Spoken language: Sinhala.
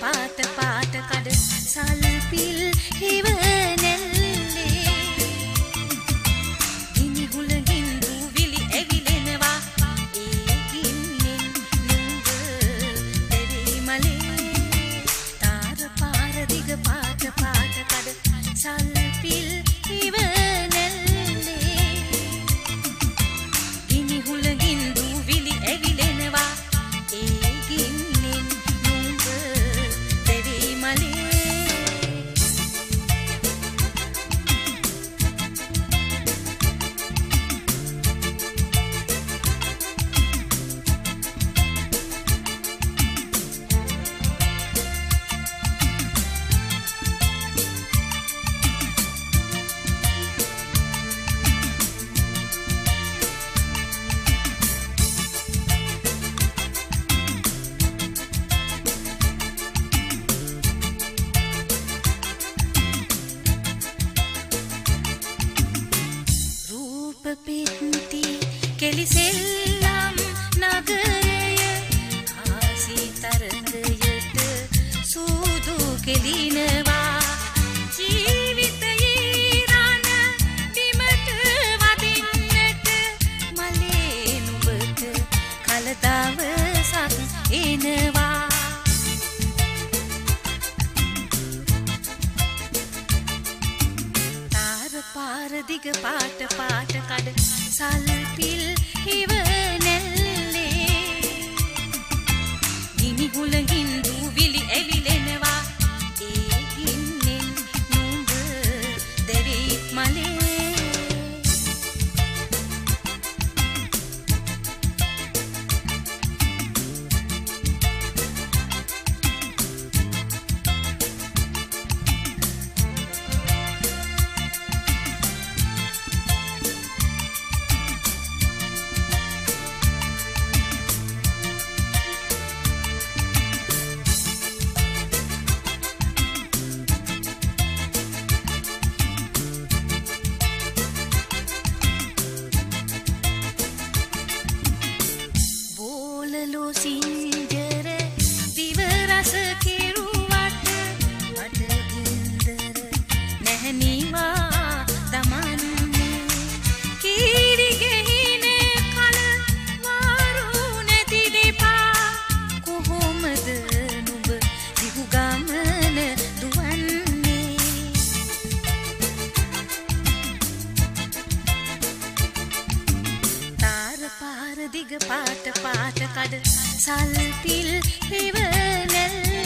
පාට පාට කඩ සල්පිල් හිව නැල්ලේ ගිනි හුලඟින් දූවිලි ඇවිලෙනවා ඒ ගින්නෙන් නුඹ දෙවි මලේ තාර පාර කෙලිනවා ජීවිතයේ රණ බිමට වදින්නට මලේ නුඹට කලදවසක් එනවා. තාර පාර දිග පාට පාට කඩ සල්පිල් හිව නැල්ලේ. ගිනි හුලඟින් පාර දිග පාට පාට කඩ සල්පිල් හිව නැල්ලේ.